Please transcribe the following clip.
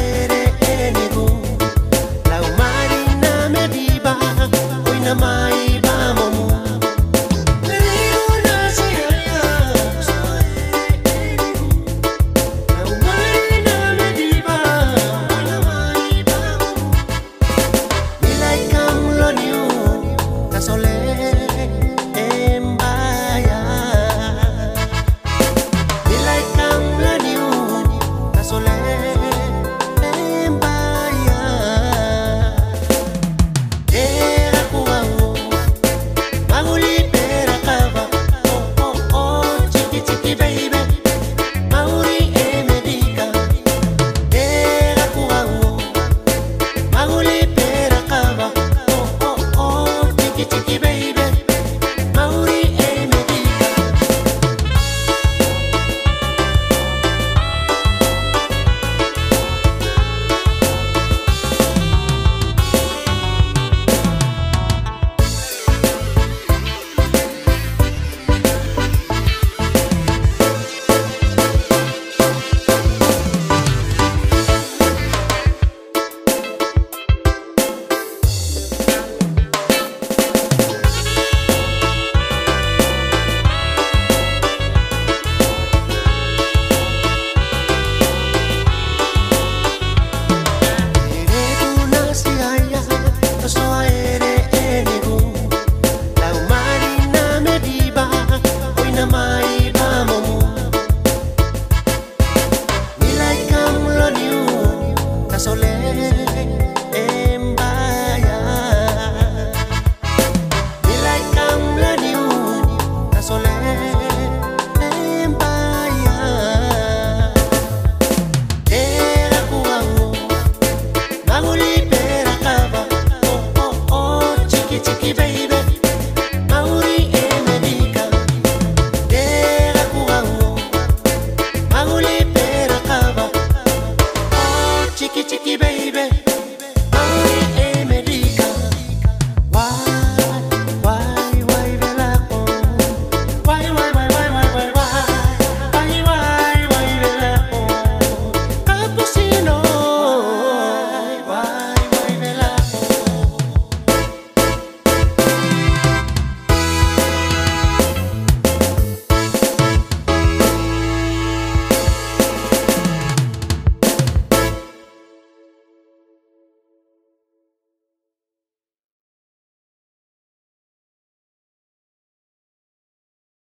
querer